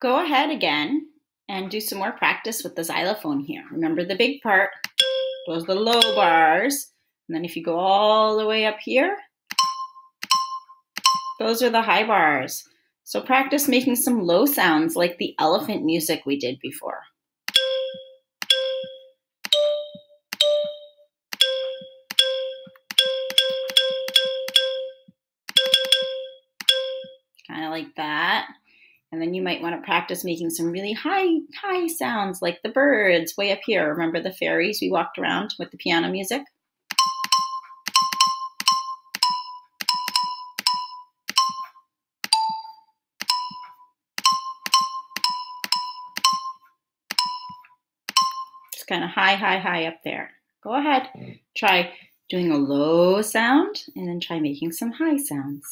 go ahead again and do some more practice with the xylophone here. Remember the big part, those the low bars. And then if you go all the way up here, those are the high bars. So practice making some low sounds like the elephant music we did before. Kind of like that. And then you might want to practice making some really high, high sounds like the birds way up here. Remember the fairies we walked around with the piano music? Just kind of high, high, high up there. Go ahead. Mm. Try doing a low sound and then try making some high sounds.